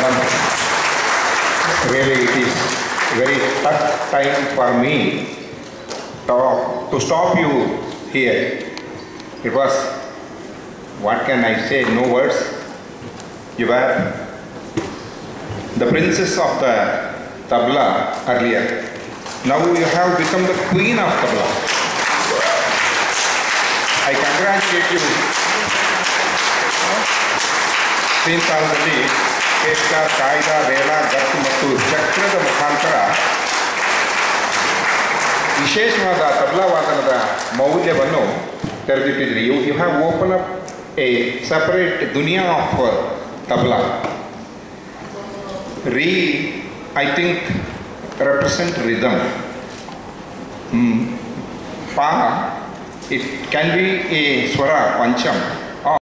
madam. Really, it is very tough time for me to, to stop you here. It was, what can I say, no words. You were the princess of the tabla earlier. Now you have become the queen of tabla. I congratulate you. Since already ಕೇಶ ಕಾಯ್ದ ವೇಳ ಗತ್ತು ಮತ್ತು ಚಕ್ರದ ಮುಖಾಂತರ ವಿಶೇಷವಾದ ತಬಲಾವಾದನದ ಮೌಲ್ಯವನ್ನು ತೆರೆದಿಟ್ಟಿದ್ರಿ you you have open up a separate Duniya of tabla ರೀ I think represent rhythm ಪಾ it can be a swara pancham